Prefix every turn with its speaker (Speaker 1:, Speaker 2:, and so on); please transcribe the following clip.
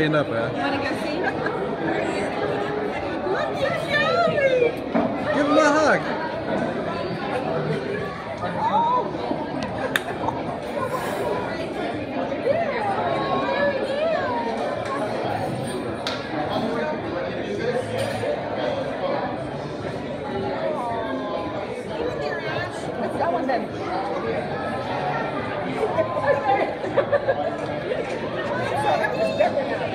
Speaker 1: stand up, Al.
Speaker 2: You want to go see? Look at Joey!
Speaker 1: Give him a hug. Oh, Thank.